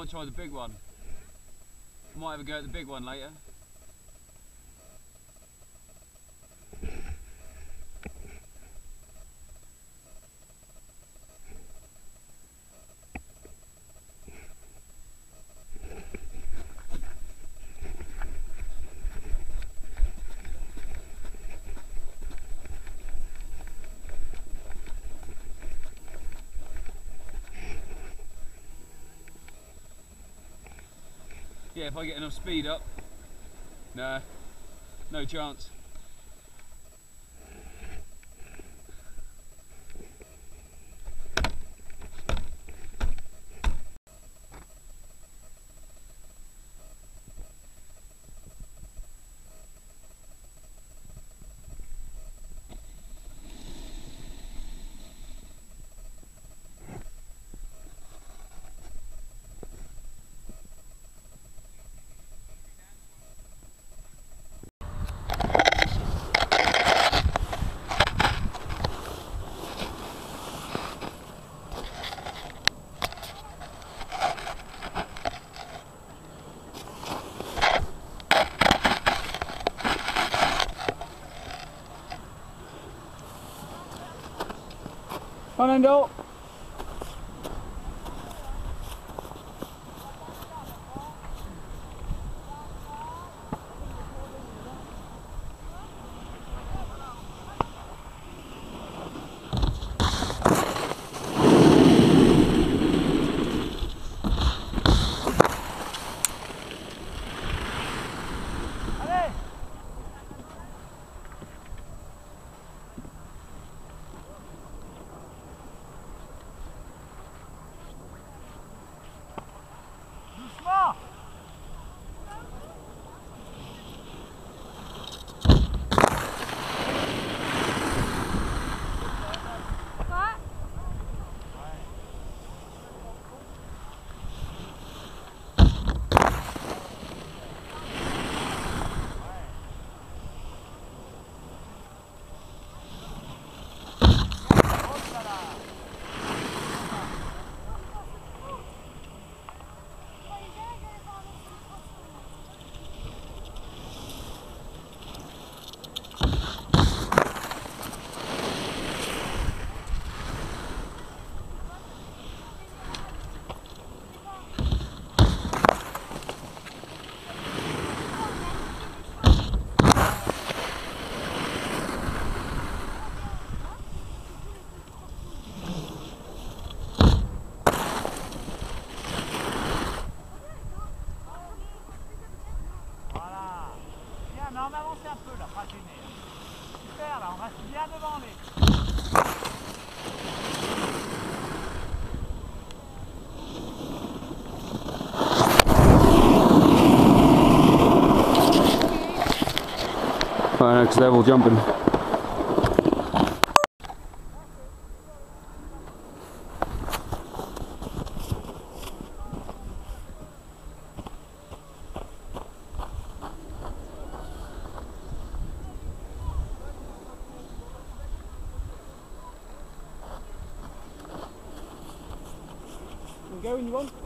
might try the big one. Might have a go at the big one later. Yeah, if I get enough speed up. Nah, no chance. Fernando. Voilà. Next level jumping. You go when you want.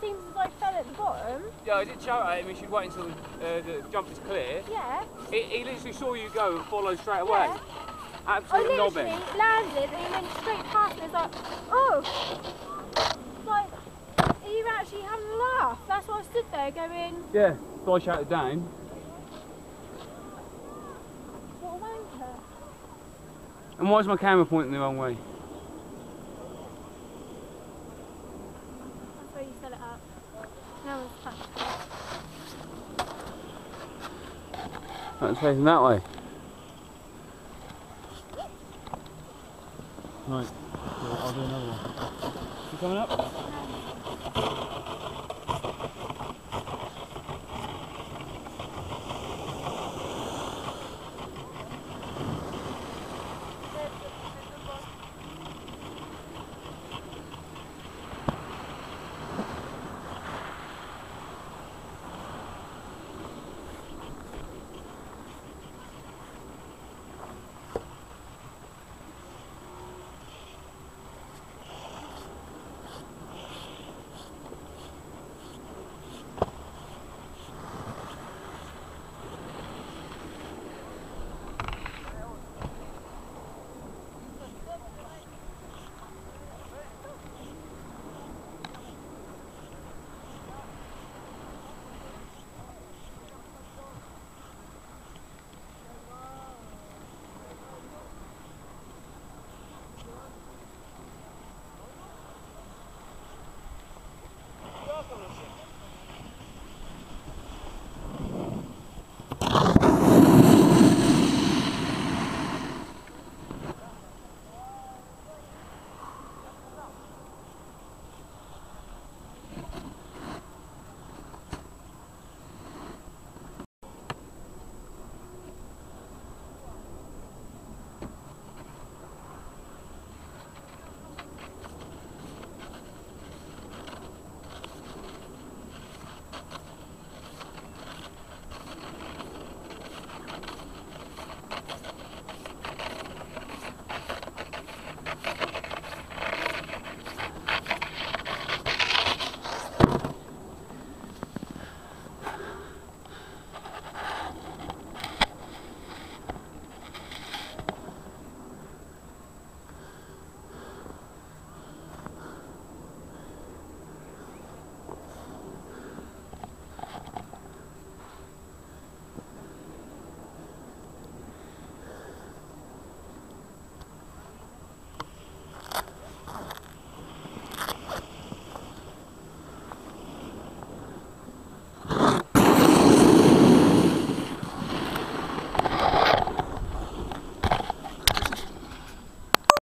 Seems as I fell at the bottom. Yeah, I did shout at him he should wait until uh, the jump is clear. Yeah. He, he literally saw you go and followed straight away. Yeah. I Absolute literally knobbing. landed and he went straight past me. It's like, oh! Like, you actually having a laugh? That's why I stood there going, Yeah, so I shouted down. what a wanker. And why is my camera pointing the wrong way? That's where you set it up. No one's touched it. That's facing that way. Right, I'll do another one. You coming up?